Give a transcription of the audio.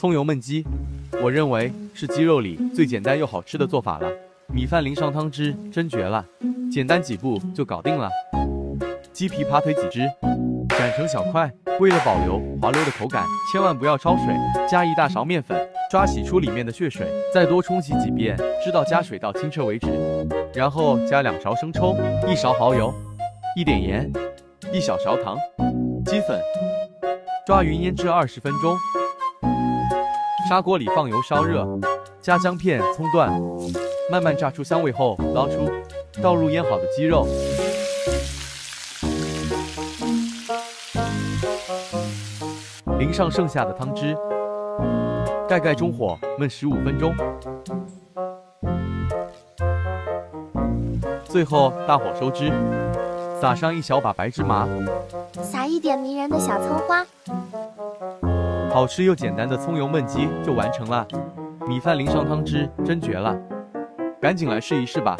葱油焖鸡，我认为是鸡肉里最简单又好吃的做法了。米饭淋上汤汁，真绝了，简单几步就搞定了。鸡皮扒腿几只，斩成小块。为了保留滑溜的口感，千万不要焯水。加一大勺面粉，抓洗出里面的血水，再多冲洗几遍，直到加水到清澈为止。然后加两勺生抽，一勺蚝油，一点盐，一小勺糖，鸡粉，抓匀腌制二十分钟。砂锅里放油烧热，加姜片、葱段，慢慢炸出香味后捞出，倒入腌好的鸡肉，淋上剩下的汤汁，盖盖中火焖十五分钟，最后大火收汁，撒上一小把白芝麻，撒一点迷人的小葱花。好吃又简单的葱油焖鸡就完成了，米饭淋上汤汁，真绝了！赶紧来试一试吧。